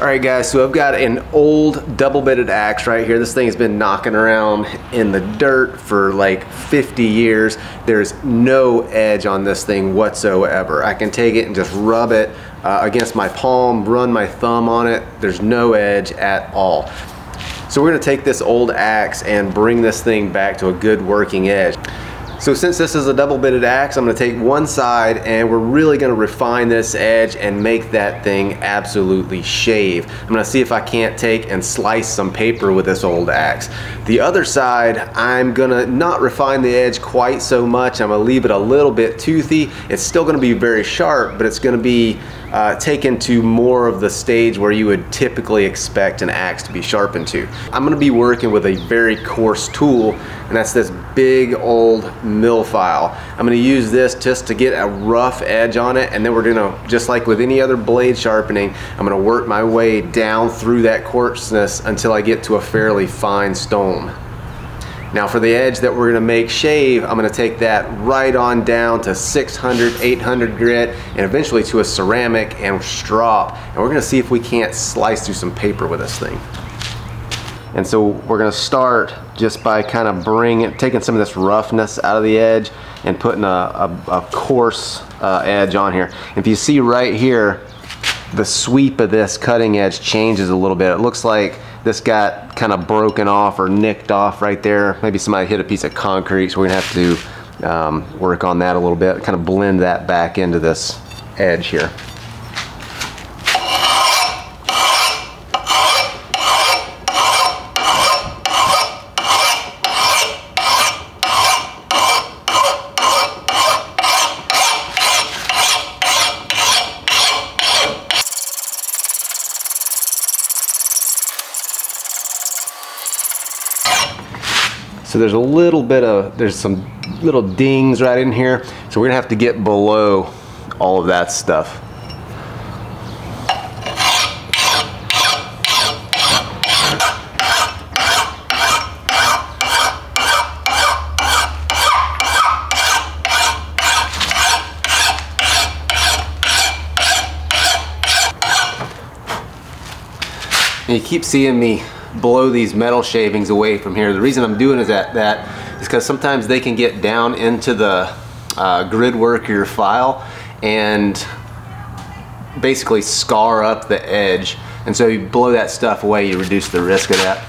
All right guys, so I've got an old double-bitted axe right here. This thing's been knocking around in the dirt for like 50 years. There's no edge on this thing whatsoever. I can take it and just rub it uh, against my palm, run my thumb on it. There's no edge at all. So we're gonna take this old axe and bring this thing back to a good working edge. So since this is a double bitted axe, I'm gonna take one side and we're really gonna refine this edge and make that thing absolutely shave. I'm gonna see if I can't take and slice some paper with this old axe. The other side, I'm gonna not refine the edge quite so much. I'm gonna leave it a little bit toothy. It's still gonna be very sharp, but it's gonna be uh, taken to more of the stage where you would typically expect an axe to be sharpened to. I'm gonna be working with a very coarse tool, and that's this big old mill file. I'm gonna use this just to get a rough edge on it, and then we're gonna, just like with any other blade sharpening, I'm gonna work my way down through that coarseness until I get to a fairly fine stone. Now for the edge that we're gonna make shave, I'm gonna take that right on down to 600, 800 grit, and eventually to a ceramic and strop. And we're gonna see if we can't slice through some paper with this thing. And so we're gonna start just by kind of bringing, taking some of this roughness out of the edge and putting a, a, a coarse uh, edge on here. If you see right here, the sweep of this cutting edge changes a little bit. It looks like this got kind of broken off or nicked off right there. Maybe somebody hit a piece of concrete, so we're gonna have to um, work on that a little bit, kind of blend that back into this edge here. So there's a little bit of, there's some little dings right in here. So we're gonna have to get below all of that stuff. And you keep seeing me blow these metal shavings away from here. The reason I'm doing is that, that is because sometimes they can get down into the uh, grid work of your file and basically scar up the edge. And so you blow that stuff away, you reduce the risk of that.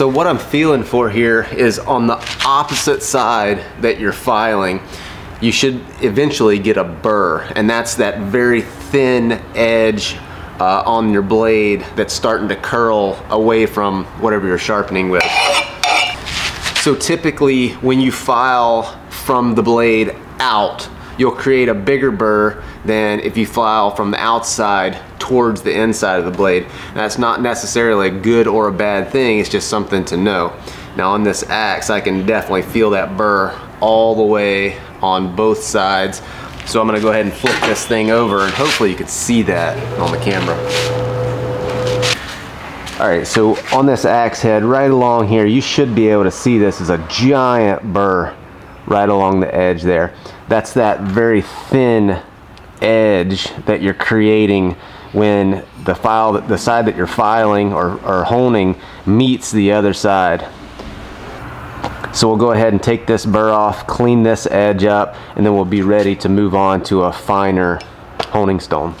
So what I'm feeling for here is on the opposite side that you're filing, you should eventually get a burr. And that's that very thin edge uh, on your blade that's starting to curl away from whatever you're sharpening with. So typically when you file from the blade out, you'll create a bigger burr than if you file from the outside towards the inside of the blade. that's not necessarily a good or a bad thing, it's just something to know. Now on this axe, I can definitely feel that burr all the way on both sides. So I'm gonna go ahead and flip this thing over and hopefully you can see that on the camera. All right, so on this axe head, right along here, you should be able to see this is a giant burr right along the edge there. That's that very thin edge that you're creating when the file, the side that you're filing or, or honing meets the other side. So we'll go ahead and take this burr off, clean this edge up, and then we'll be ready to move on to a finer honing stone.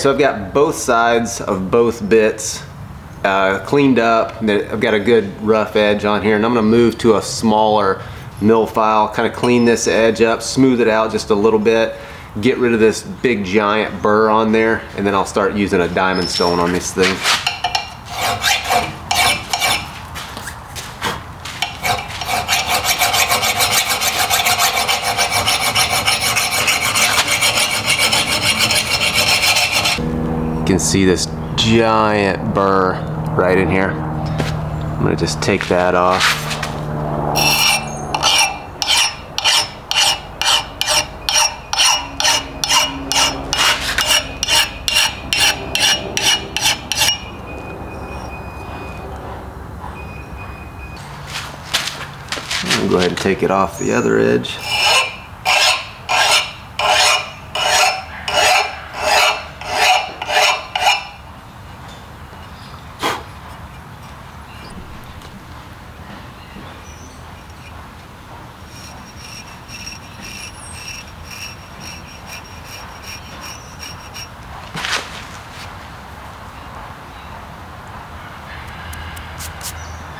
So I've got both sides of both bits uh, cleaned up. I've got a good rough edge on here and I'm gonna move to a smaller mill file, kind of clean this edge up, smooth it out just a little bit, get rid of this big giant burr on there, and then I'll start using a diamond stone on this thing. Can see this giant burr right in here. I'm gonna just take that off. go ahead and take it off the other edge.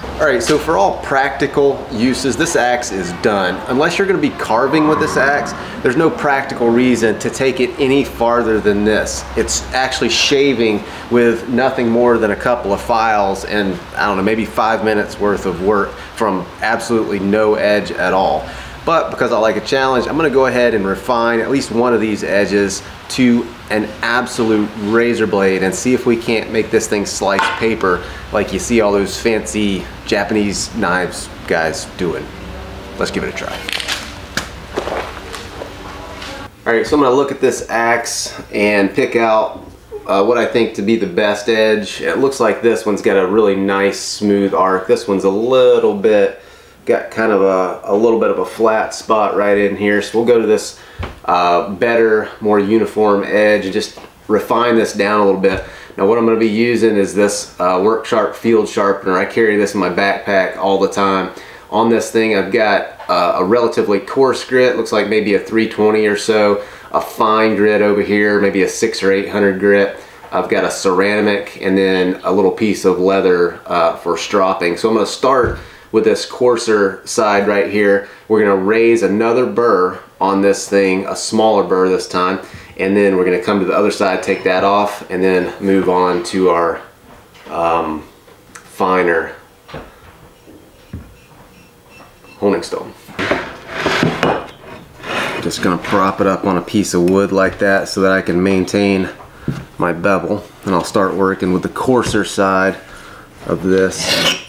All right, so for all practical uses, this axe is done. Unless you're gonna be carving with this axe, there's no practical reason to take it any farther than this. It's actually shaving with nothing more than a couple of files and I don't know, maybe five minutes worth of work from absolutely no edge at all. But because I like a challenge, I'm gonna go ahead and refine at least one of these edges to an absolute razor blade and see if we can't make this thing slice paper like you see all those fancy Japanese knives guys doing. Let's give it a try. All right, so I'm gonna look at this axe and pick out uh, what I think to be the best edge. It looks like this one's got a really nice smooth arc. This one's a little bit got kind of a, a little bit of a flat spot right in here. So we'll go to this uh, better, more uniform edge and just refine this down a little bit. Now what I'm going to be using is this uh, Work Sharp Field Sharpener. I carry this in my backpack all the time. On this thing I've got uh, a relatively coarse grit, looks like maybe a 320 or so, a fine grit over here, maybe a 6 or 800 grit. I've got a ceramic and then a little piece of leather uh, for stropping. So I'm going to start with this coarser side right here. We're gonna raise another burr on this thing, a smaller burr this time, and then we're gonna come to the other side, take that off, and then move on to our um, finer honing stone. Just gonna prop it up on a piece of wood like that so that I can maintain my bevel. And I'll start working with the coarser side of this.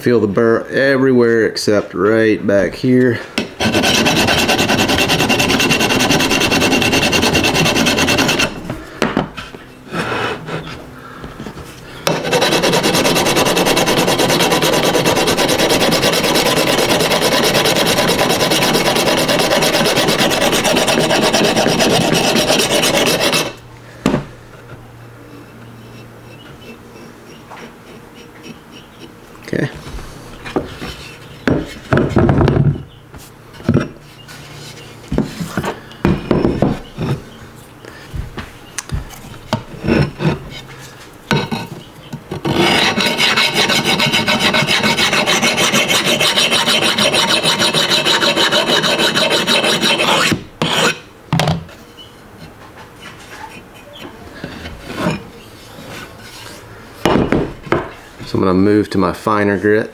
Feel the burr everywhere except right back here. To move to my finer grit.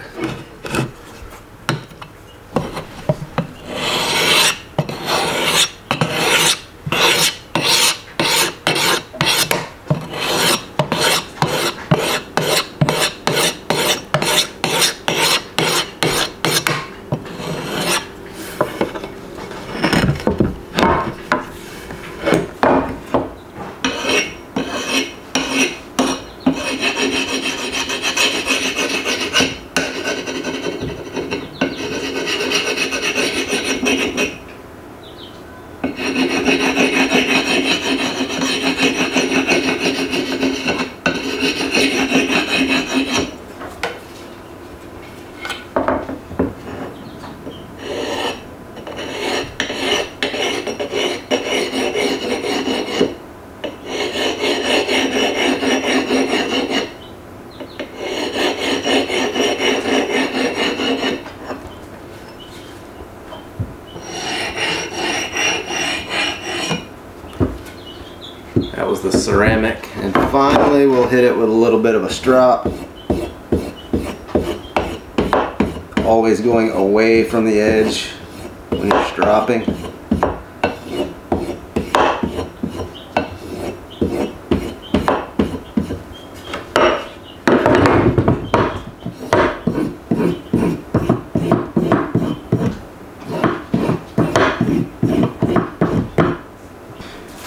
Was the ceramic. And finally we'll hit it with a little bit of a strop. Always going away from the edge when you're stropping.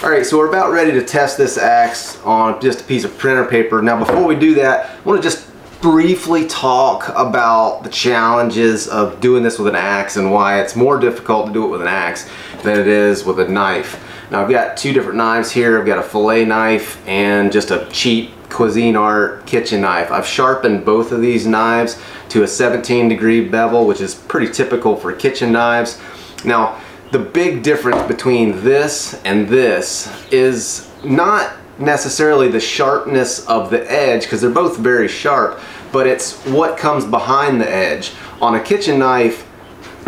All right, so we're about ready to test this axe on just a piece of printer paper. Now, before we do that, I want to just briefly talk about the challenges of doing this with an axe and why it's more difficult to do it with an axe than it is with a knife. Now, I've got two different knives here. I've got a fillet knife and just a cheap Cuisinart kitchen knife. I've sharpened both of these knives to a 17 degree bevel, which is pretty typical for kitchen knives. Now, the big difference between this and this is not necessarily the sharpness of the edge because they're both very sharp but it's what comes behind the edge. On a kitchen knife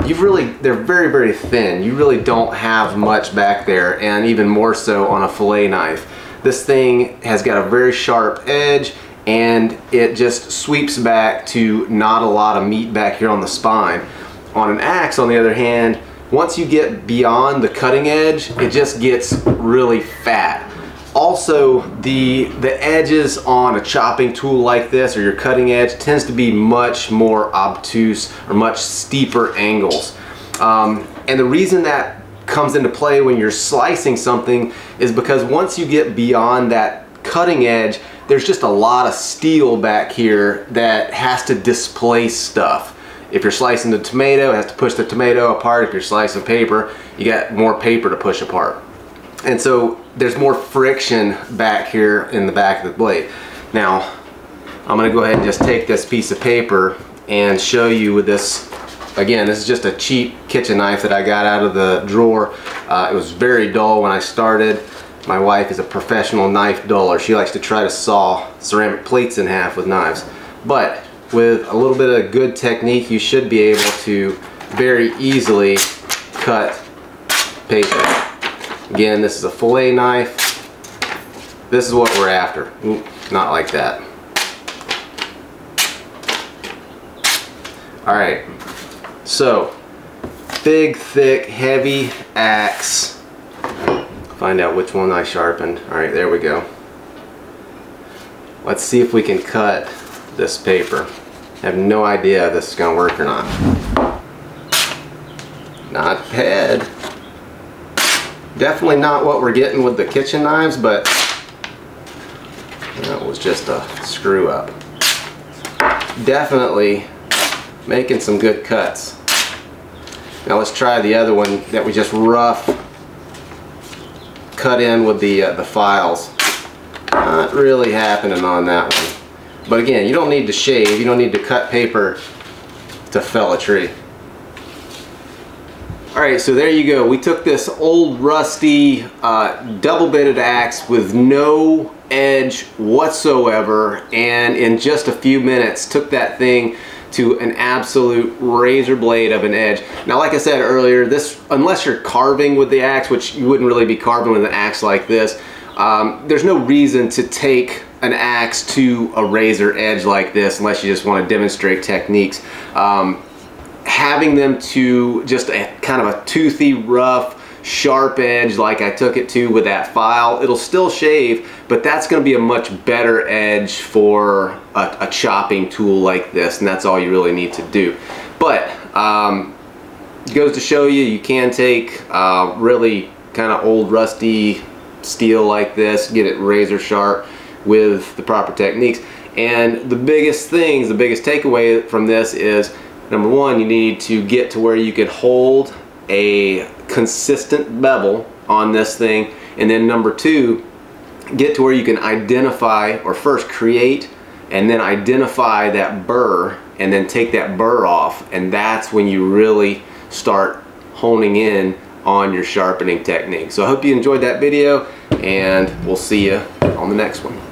you've really they're very very thin. You really don't have much back there and even more so on a fillet knife. This thing has got a very sharp edge and it just sweeps back to not a lot of meat back here on the spine. On an axe on the other hand once you get beyond the cutting edge, it just gets really fat. Also, the, the edges on a chopping tool like this or your cutting edge tends to be much more obtuse or much steeper angles. Um, and the reason that comes into play when you're slicing something is because once you get beyond that cutting edge, there's just a lot of steel back here that has to displace stuff. If you're slicing the tomato, it has to push the tomato apart. If you're slicing paper, you got more paper to push apart. And so there's more friction back here in the back of the blade. Now, I'm gonna go ahead and just take this piece of paper and show you with this, again, this is just a cheap kitchen knife that I got out of the drawer. Uh, it was very dull when I started. My wife is a professional knife duller. She likes to try to saw ceramic plates in half with knives. But with a little bit of good technique, you should be able to very easily cut paper. Again, this is a fillet knife. This is what we're after. Not like that. All right, so big, thick, heavy axe. Find out which one I sharpened. All right, there we go. Let's see if we can cut this paper. I have no idea if this is going to work or not. Not bad. Definitely not what we're getting with the kitchen knives, but that was just a screw up. Definitely making some good cuts. Now let's try the other one that we just rough cut in with the, uh, the files. Not really happening on that one. But again, you don't need to shave, you don't need to cut paper to fell a tree. Alright, so there you go. We took this old rusty uh, double-bitted axe with no edge whatsoever and in just a few minutes took that thing to an absolute razor blade of an edge. Now like I said earlier, this unless you're carving with the axe, which you wouldn't really be carving with an axe like this, um, there's no reason to take an axe to a razor edge like this unless you just want to demonstrate techniques. Um, having them to just a kind of a toothy, rough, sharp edge like I took it to with that file, it'll still shave, but that's going to be a much better edge for a, a, chopping tool like this, and that's all you really need to do. But um, goes to show you, you can take uh, really kind of old rusty steel like this, get it razor sharp, with the proper techniques. And the biggest things, the biggest takeaway from this is number one, you need to get to where you can hold a consistent bevel on this thing. And then number two, get to where you can identify or first create and then identify that burr and then take that burr off. And that's when you really start honing in on your sharpening technique. So I hope you enjoyed that video and we'll see you on the next one.